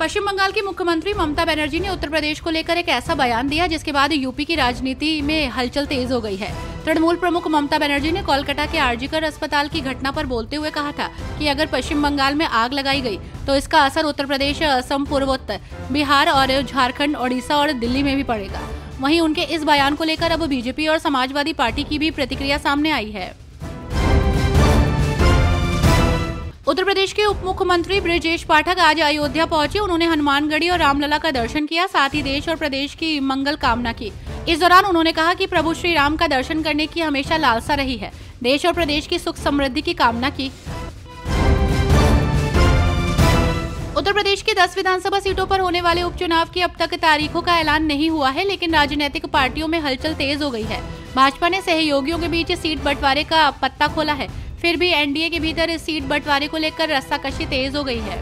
पश्चिम बंगाल की मुख्यमंत्री ममता बनर्जी ने उत्तर प्रदेश को लेकर एक ऐसा बयान दिया, जिसके बाद यूपी की राजनीति में हलचल तेज हो गई है। तृणमूल प्रमुख ममता बनर्जी ने कोलकाता के आरजीकर अस्पताल की घटना पर बोलते हुए कहा था कि अगर पश्चिम बंगाल में आग लगाई गई तो इसका असर उत्तर प्रदेश, असम, पूर्वोत्तर, बिहार और झारखंड, ओडिशा और दिल्ली में भी पड़ेगा। वहीं उनके इस बयान को लेकर अब बीजेपी और समाजवादी पार्टी की भी प्रतिक्रिया सामने आई है। उत्तर प्रदेश के उप मुख्यमंत्री ब्रजेश पाठक आज अयोध्या पहुँचे। उन्होंने हनुमानगढ़ी और रामलला का दर्शन किया, साथ ही देश और प्रदेश की मंगल कामना की। इस दौरान उन्होंने कहा कि प्रभु श्री राम का दर्शन करने की हमेशा लालसा रही है। देश और प्रदेश की सुख समृद्धि की कामना की। उत्तर प्रदेश की 10 विधानसभा सीटों पर होने वाले उपचुनाव की अब तक तारीखों का ऐलान नहीं हुआ है, लेकिन राजनीतिक पार्टियों में हलचल तेज हो गई है। भाजपा ने सहयोगियों के बीच सीट बंटवारे का पत्ता खोला है। फिर भी एनडीए के भीतर इस सीट बंटवारे को लेकर रस्साकशी तेज हो गई है।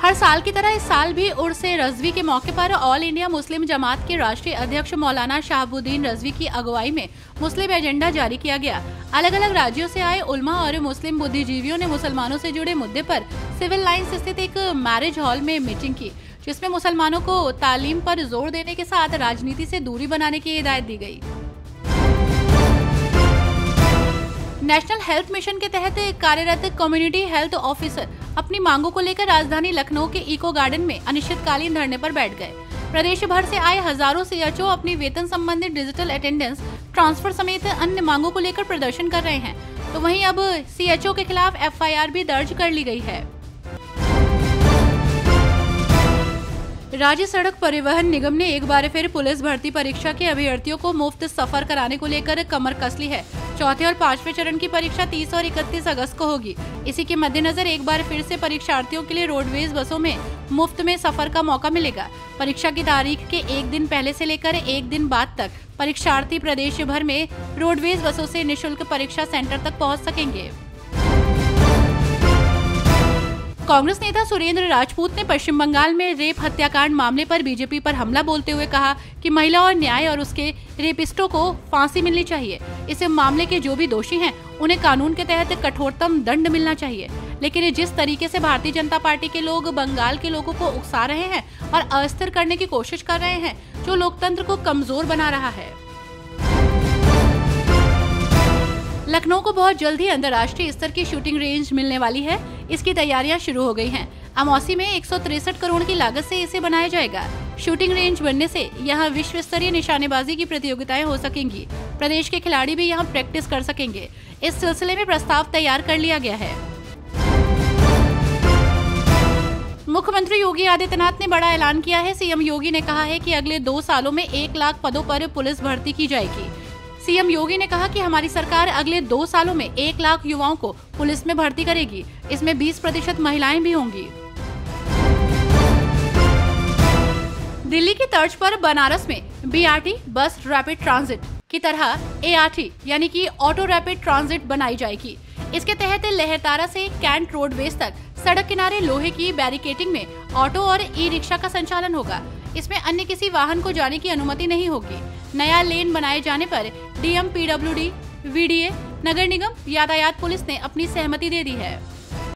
हर साल की तरह इस साल भी उर्स रजवी के मौके पर ऑल इंडिया मुस्लिम जमात के राष्ट्रीय अध्यक्ष मौलाना शाहबुद्दीन रजवी की अगुवाई में मुस्लिम एजेंडा जारी किया गया। अलग अलग राज्यों से आए उल्मा और मुस्लिम बुद्धिजीवियों ने मुसलमानों से जुड़े मुद्दे पर सिविल लाइन्स स्थित एक मैरिज हॉल में मीटिंग की, जिसमें मुसलमानों को तालीम पर ज़ोर देने के साथ राजनीति से दूरी बनाने की हिदायत दी गई। नेशनल हेल्थ मिशन के तहत कार्यरत कम्युनिटी हेल्थ ऑफिसर अपनी मांगों को लेकर राजधानी लखनऊ के इको गार्डन में अनिश्चितकालीन धरने पर बैठ गए। प्रदेश भर से आए हज़ारों सी सीएचओ अपनी वेतन संबंधित डिजिटल अटेंडेंस ट्रांसफ़र समेत अन्य मांगों को लेकर प्रदर्शन कर रहे हैं। तो वहीं अब सीएचओ के खिलाफ एफआईआर भी दर्ज कर ली गई है। राज्य सड़क परिवहन निगम ने एक बार फिर पुलिस भर्ती परीक्षा के अभ्यर्थियों को मुफ़्त सफ़र कराने को लेकर कमर कस ली है। चौथे और पाँचवें चरण की परीक्षा 30 और 31 अगस्त को होगी। इसी के मद्देनजर एक बार फिर से परीक्षार्थियों के लिए रोडवेज़ बसों में, मुफ़्त में सफ़र का मौका मिलेगा। परीक्षा की तारीख के एक दिन पहले से लेकर एक दिन बाद तक परीक्षार्थी प्रदेश भर में रोडवेज़ बसों से निःशुल्क परीक्षा सेंटर तक पहुँच सकेंगे। कांग्रेस नेता सुरेंद्र राजपूत ने पश्चिम बंगाल में रेप हत्याकांड मामले पर बीजेपी पर हमला बोलते हुए कहा कि महिला और न्याय और उसके रेपिस्टों को फांसी मिलनी चाहिए। इस मामले के जो भी दोषी हैं, उन्हें कानून के तहत कठोरतम दंड मिलना चाहिए। लेकिन जिस तरीके से भारतीय जनता पार्टी के लोग, बंगाल के लोगों को उकसा रहे हैं और अस्थिर करने की कोशिश कर रहे हैं, जो लोकतंत्र को कमज़ोर बना रहा है। लखनऊ को बहुत जल्द ही अंतर्राष्ट्रीय स्तर की शूटिंग रेंज मिलने वाली है। इसकी तैयारियाँ शुरू हो गई हैं। अमौसी में एक करोड़ की लागत से इसे बनाया जाएगा। शूटिंग रेंज बनने से यहाँ विश्व स्तरीय निशानेबाजी की प्रतियोगिताएँ हो सकेंगी। प्रदेश के खिलाड़ी भी यहाँ प्रैक्टिस कर सकेंगे। इस सिलसिले में प्रस्ताव तैयार कर लिया गया है। मुख्यमंत्री योगी आदित्यनाथ ने बड़ा ऐलान किया है। सीएम योगी ने कहा है कि अगले दो सालों में एक लाख पदों पर पुलिस भर्ती की जाएगी। सीएम योगी ने कहा कि हमारी सरकार अगले दो सालों में एक लाख युवाओं को पुलिस में भर्ती करेगी। इसमें 20 प्रतिशत महिलाएँ भी होंगी। दिल्ली की तर्ज पर बनारस में बीआरटी बस रैपिड ट्रांजिट की तरह एआरटी यानी कि ऑटो रैपिड ट्रांजिट बनाई जाएगी। इसके तहत लहरतारा से कैंट रोडवेज़ तक सड़क किनारे लोहे की बैरिकेटिंग में ऑटो और ई रिक्शा का संचालन होगा। इसमें अन्य किसी वाहन को जाने की अनुमति नहीं होगी। नया लेन बनाए जाने पर डीएम पीडब्ल्यूडी, वीडीए, नगर निगम, यातायात पुलिस ने अपनी सहमति दे दी है।